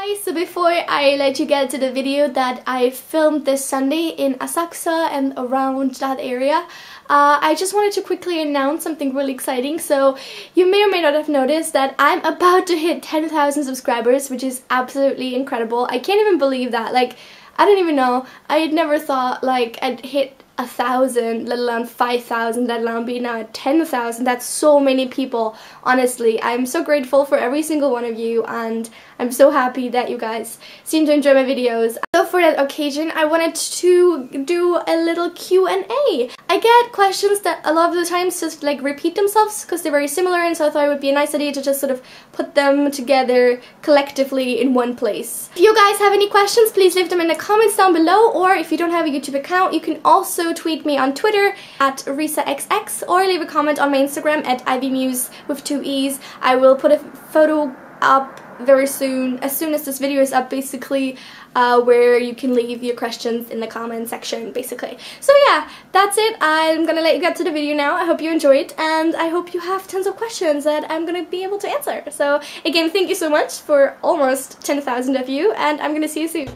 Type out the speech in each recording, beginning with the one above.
guys, so before I let you get to the video that I filmed this Sunday in Asakusa and around that area, uh, I just wanted to quickly announce something really exciting. So you may or may not have noticed that I'm about to hit 10,000 subscribers, which is absolutely incredible. I can't even believe that. Like, I don't even know. I had never thought like I'd hit a thousand, let alone five thousand, let alone be now at ten thousand. That's so many people. Honestly, I'm so grateful for every single one of you, and I'm so happy that you guys seem to enjoy my videos. For that occasion, I wanted to do a little Q&A. I get questions that a lot of the times just like repeat themselves because they're very similar, and so I thought it would be a nice idea to just sort of put them together collectively in one place. If you guys have any questions, please leave them in the comments down below, or if you don't have a YouTube account, you can also tweet me on Twitter at ResaxX or leave a comment on my Instagram at IvyMuse with two E's. I will put a photo up very soon, as soon as this video is up basically, uh, where you can leave your questions in the comment section basically. So yeah, that's it. I'm gonna let you get to the video now. I hope you enjoyed and I hope you have tons of questions that I'm gonna be able to answer. So again, thank you so much for almost 10,000 of you and I'm gonna see you soon.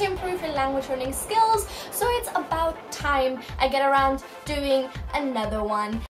to improve your language learning skills so it's about time I get around doing another one.